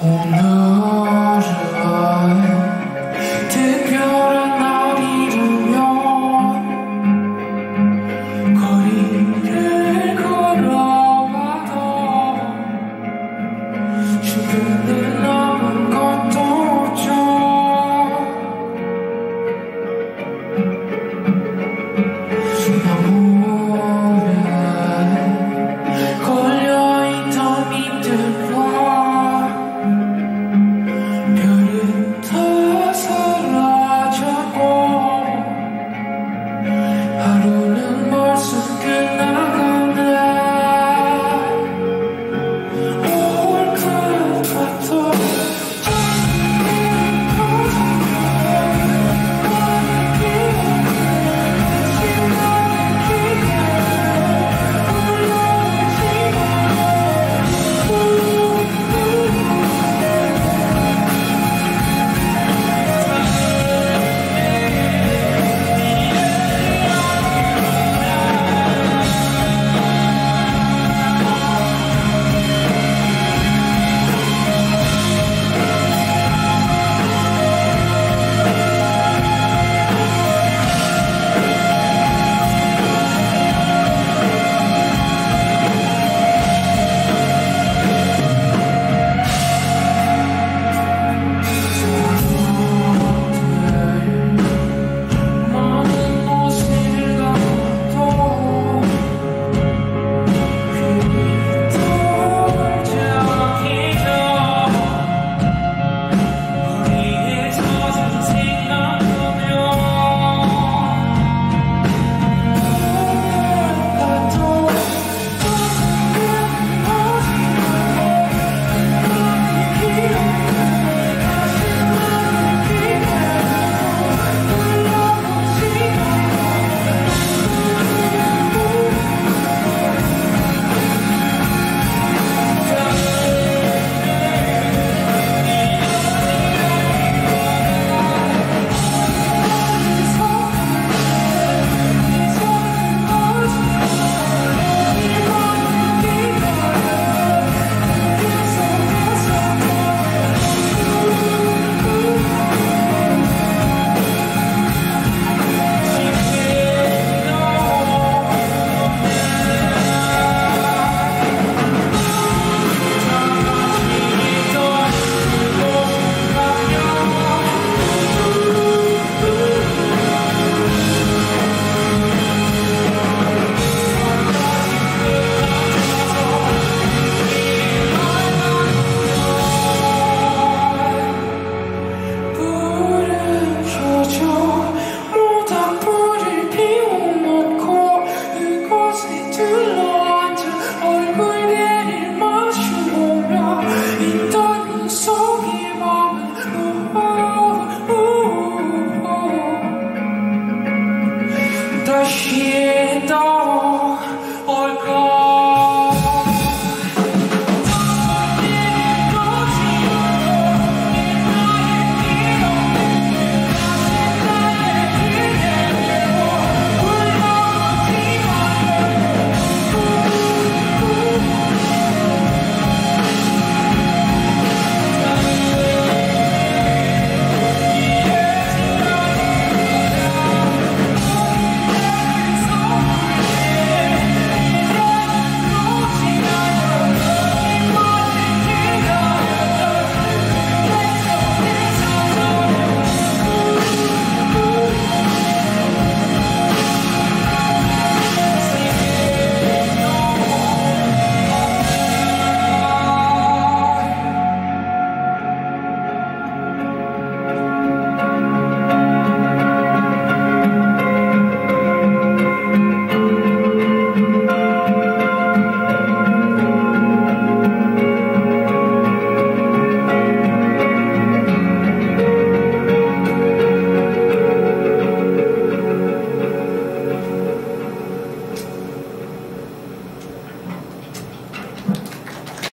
Oh no.